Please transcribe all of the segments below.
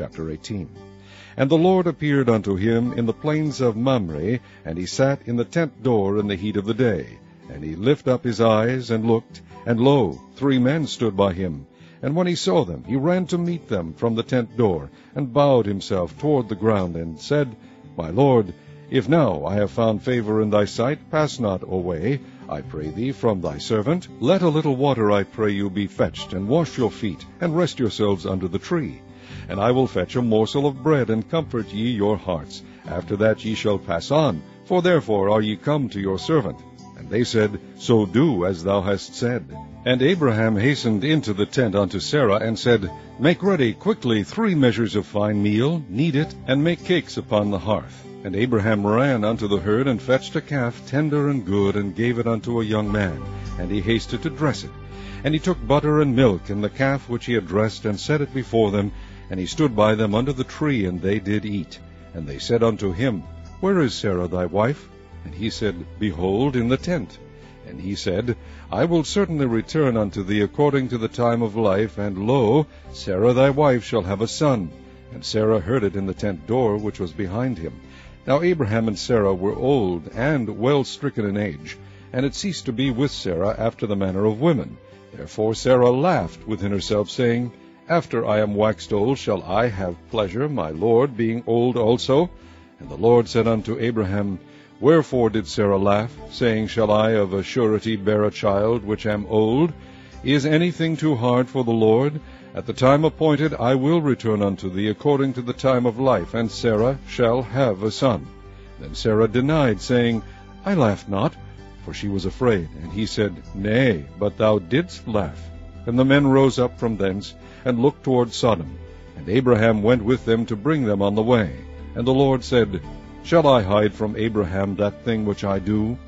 Chapter 18 And the Lord appeared unto him in the plains of Mamre, and he sat in the tent door in the heat of the day. And he lifted up his eyes, and looked, and lo, three men stood by him. And when he saw them, he ran to meet them from the tent door, and bowed himself toward the ground, and said, My Lord, if now I have found favor in thy sight, pass not away, I pray thee, from thy servant. Let a little water, I pray you, be fetched, and wash your feet, and rest yourselves under the tree. And I will fetch a morsel of bread, and comfort ye your hearts. After that ye shall pass on, for therefore are ye come to your servant. And they said, So do as thou hast said. And Abraham hastened into the tent unto Sarah, and said, Make ready quickly three measures of fine meal, knead it, and make cakes upon the hearth. And Abraham ran unto the herd, and fetched a calf tender and good, and gave it unto a young man. And he hasted to dress it. And he took butter and milk, and the calf which he had dressed, and set it before them. And he stood by them under the tree, and they did eat. And they said unto him, Where is Sarah thy wife? And he said, Behold, in the tent. And he said, I will certainly return unto thee according to the time of life, and lo, Sarah thy wife shall have a son. And Sarah heard it in the tent door which was behind him. Now Abraham and Sarah were old and well stricken in age, and it ceased to be with Sarah after the manner of women. Therefore Sarah laughed within herself, saying, After I am waxed old shall I have pleasure, my Lord being old also? And the Lord said unto Abraham, Wherefore did Sarah laugh, saying, Shall I of a surety bear a child which am old? Is anything too hard for the Lord? At the time appointed I will return unto thee according to the time of life, and Sarah shall have a son. Then Sarah denied, saying, I laughed not, for she was afraid. And he said, Nay, but thou didst laugh. And the men rose up from thence, and looked toward Sodom. And Abraham went with them to bring them on the way. And the Lord said, Shall I hide from Abraham that thing which I do?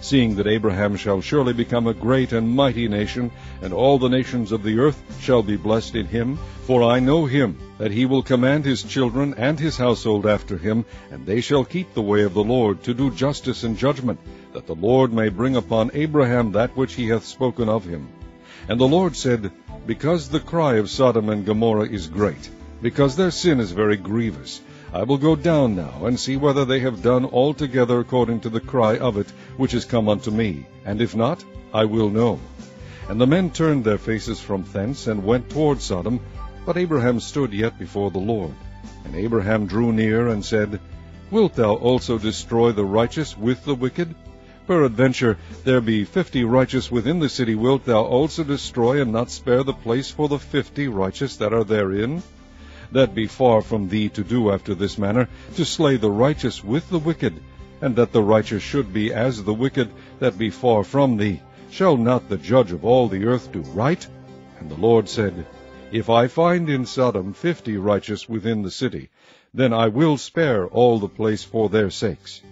Seeing that Abraham shall surely become a great and mighty nation, and all the nations of the earth shall be blessed in him. For I know him, that he will command his children and his household after him, and they shall keep the way of the Lord, to do justice and judgment, that the Lord may bring upon Abraham that which he hath spoken of him. And the Lord said, Because the cry of Sodom and Gomorrah is great, because their sin is very grievous, I will go down now, and see whether they have done altogether according to the cry of it which is come unto me, and if not, I will know. And the men turned their faces from thence, and went toward Sodom, but Abraham stood yet before the Lord. And Abraham drew near, and said, Wilt thou also destroy the righteous with the wicked? Peradventure there be fifty righteous within the city, wilt thou also destroy, and not spare the place for the fifty righteous that are therein? that be far from thee to do after this manner, to slay the righteous with the wicked, and that the righteous should be as the wicked that be far from thee. Shall not the judge of all the earth do right? And the Lord said, If I find in Sodom fifty righteous within the city, then I will spare all the place for their sakes.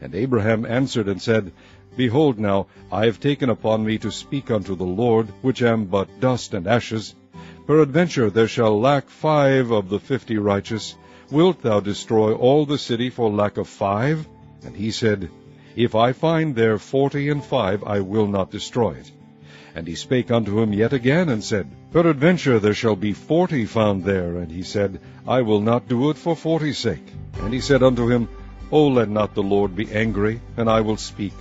And Abraham answered and said, Behold now, I have taken upon me to speak unto the Lord, which am but dust and ashes, Peradventure there shall lack five of the fifty righteous. Wilt thou destroy all the city for lack of five? And he said, If I find there forty and five, I will not destroy it. And he spake unto him yet again, and said, Peradventure there shall be forty found there. And he said, I will not do it for forty's sake. And he said unto him, O let not the Lord be angry, and I will speak.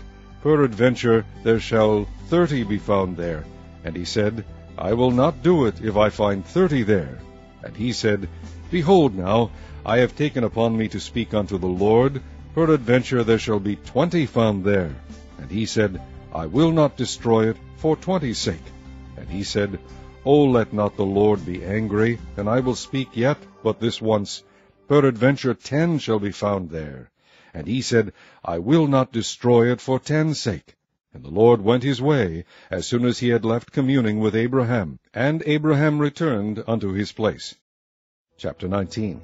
Peradventure there shall thirty be found there. And he said, I will not do it if I find thirty there. And he said, Behold now, I have taken upon me to speak unto the Lord, peradventure there shall be twenty found there. And he said, I will not destroy it for twenty's sake. And he said, O let not the Lord be angry, and I will speak yet but this once. Peradventure ten shall be found there. And he said, I will not destroy it for ten's sake. And the Lord went his way, as soon as he had left communing with Abraham. And Abraham returned unto his place. Chapter 19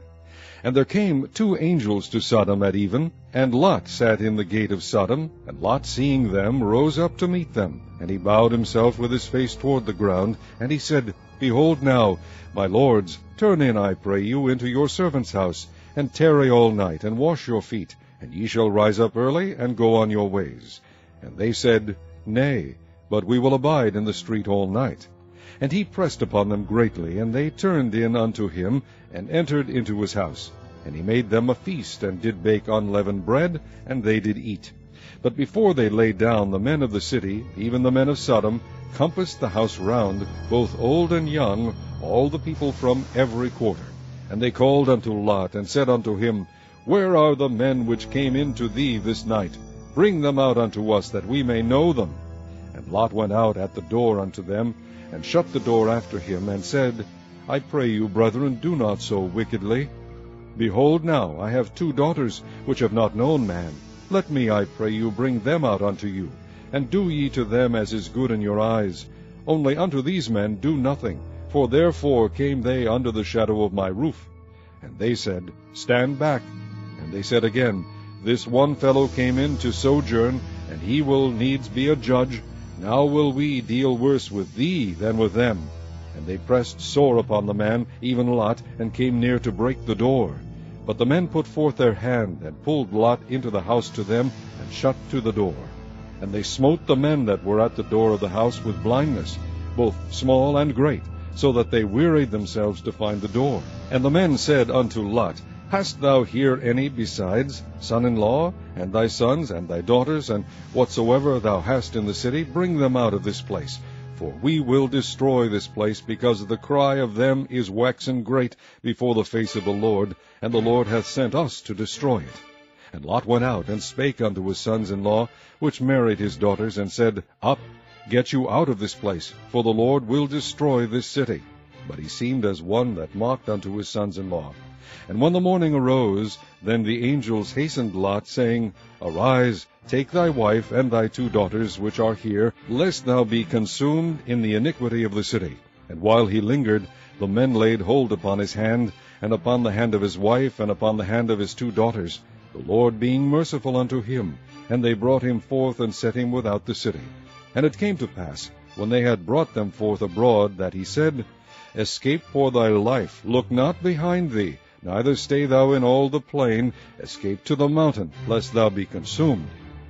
And there came two angels to Sodom at even, and Lot sat in the gate of Sodom. And Lot, seeing them, rose up to meet them. And he bowed himself with his face toward the ground, and he said, Behold now, my lords, turn in, I pray you, into your servant's house, and tarry all night, and wash your feet, and ye shall rise up early, and go on your ways. And they said, Nay, but we will abide in the street all night. And he pressed upon them greatly, and they turned in unto him, and entered into his house. And he made them a feast, and did bake unleavened bread, and they did eat. But before they lay down, the men of the city, even the men of Sodom, compassed the house round, both old and young, all the people from every quarter. And they called unto Lot, and said unto him, Where are the men which came in to thee this night? Bring them out unto us, that we may know them. And Lot went out at the door unto them, and shut the door after him, and said, I pray you, brethren, do not so wickedly. Behold now, I have two daughters, which have not known man. Let me, I pray you, bring them out unto you, and do ye to them as is good in your eyes. Only unto these men do nothing, for therefore came they under the shadow of my roof. And they said, Stand back. And they said again, This one fellow came in to sojourn, and he will needs be a judge, now will we deal worse with thee than with them. And they pressed sore upon the man, even Lot, and came near to break the door. But the men put forth their hand, and pulled Lot into the house to them, and shut to the door. And they smote the men that were at the door of the house with blindness, both small and great, so that they wearied themselves to find the door. And the men said unto Lot, Hast thou here any besides son-in-law, and thy sons, and thy daughters, and whatsoever thou hast in the city, bring them out of this place. For we will destroy this place, because the cry of them is waxen great before the face of the Lord, and the Lord hath sent us to destroy it. And Lot went out, and spake unto his sons-in-law, which married his daughters, and said, Up, get you out of this place, for the Lord will destroy this city. But he seemed as one that mocked unto his sons-in-law. And when the morning arose, then the angels hastened Lot, saying, Arise, take thy wife and thy two daughters which are here, lest thou be consumed in the iniquity of the city. And while he lingered, the men laid hold upon his hand, and upon the hand of his wife, and upon the hand of his two daughters, the Lord being merciful unto him. And they brought him forth, and set him without the city. And it came to pass, when they had brought them forth abroad, that he said, Escape for thy life, look not behind thee, neither stay thou in all the plain, escape to the mountain, lest thou be consumed.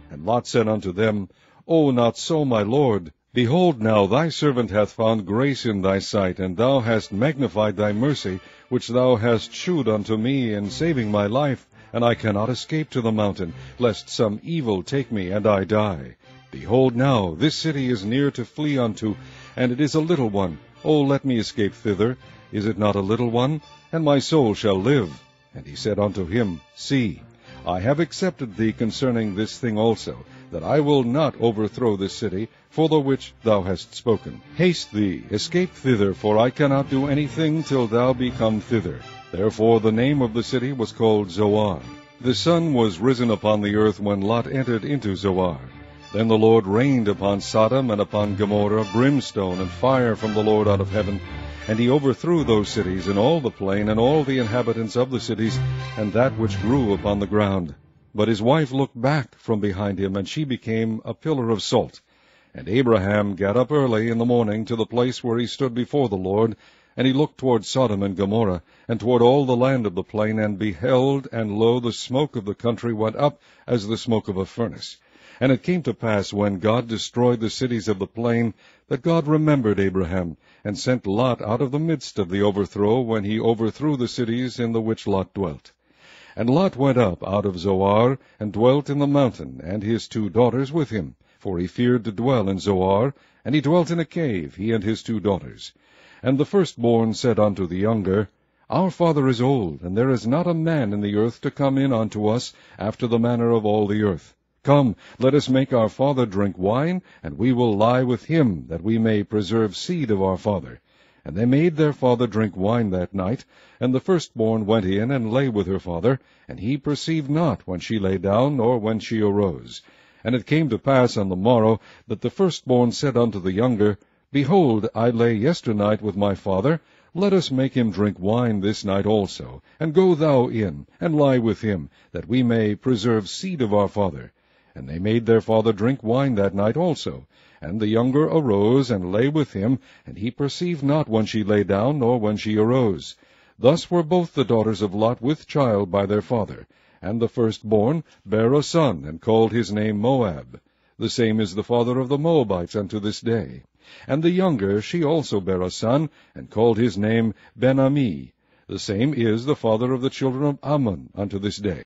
And Lot said unto them, O not so, my lord. Behold now, thy servant hath found grace in thy sight, and thou hast magnified thy mercy, which thou hast shewed unto me in saving my life, and I cannot escape to the mountain, lest some evil take me, and I die. Behold now, this city is near to flee unto, and it is a little one. O let me escape thither. Is it not a little one? And my soul shall live. And he said unto him, See, I have accepted thee concerning this thing also, that I will not overthrow this city, for the which thou hast spoken. Haste thee, escape thither, for I cannot do anything till thou be come thither. Therefore the name of the city was called Zoar. The sun was risen upon the earth when Lot entered into Zoar. Then the Lord rained upon Sodom and upon Gomorrah brimstone and fire from the Lord out of heaven, and he overthrew those cities, and all the plain, and all the inhabitants of the cities, and that which grew upon the ground. But his wife looked back from behind him, and she became a pillar of salt. And Abraham got up early in the morning to the place where he stood before the Lord, and he looked toward Sodom and Gomorrah, and toward all the land of the plain, and beheld, and lo, the smoke of the country went up as the smoke of a furnace. And it came to pass, when God destroyed the cities of the plain, that God remembered Abraham, and sent Lot out of the midst of the overthrow, when he overthrew the cities in the which Lot dwelt. And Lot went up out of Zoar, and dwelt in the mountain, and his two daughters with him, for he feared to dwell in Zoar, and he dwelt in a cave, he and his two daughters. And the firstborn said unto the younger, Our father is old, and there is not a man in the earth to come in unto us after the manner of all the earth. Come, let us make our father drink wine, and we will lie with him, that we may preserve seed of our father. And they made their father drink wine that night. And the firstborn went in and lay with her father, and he perceived not when she lay down, nor when she arose. And it came to pass on the morrow, that the firstborn said unto the younger, Behold, I lay yesternight with my father, let us make him drink wine this night also, and go thou in, and lie with him, that we may preserve seed of our father. And they made their father drink wine that night also. And the younger arose and lay with him, and he perceived not when she lay down, nor when she arose. Thus were both the daughters of Lot with child by their father. And the firstborn bare a son, and called his name Moab. The same is the father of the Moabites unto this day. And the younger, she also bare a son, and called his name Ben-Ammi. The same is the father of the children of Ammon unto this day.